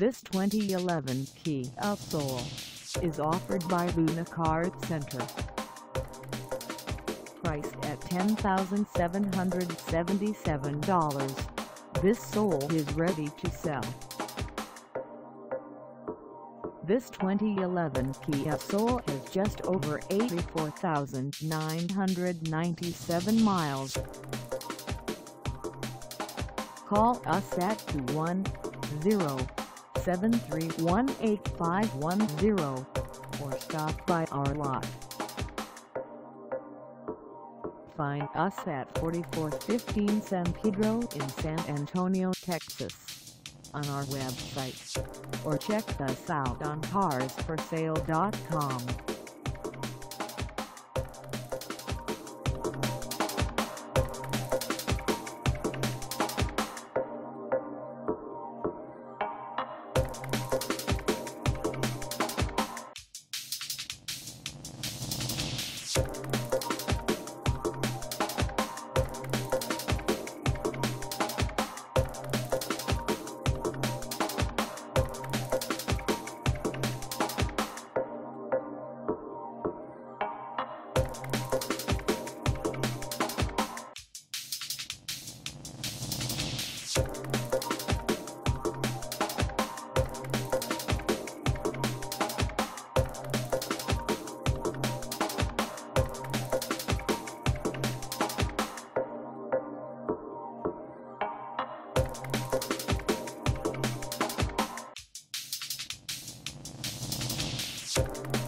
This 2011 Kia Soul is offered by Luna Car Center. Priced at $10,777, this Soul is ready to sell. This 2011 Kia Soul has just over 84,997 miles. Call us at 210-731-8510 or stop by our lot. Find us at 4415 San Pedro in San Antonio, Texas on our website or check us out on carsforsale.com. Thank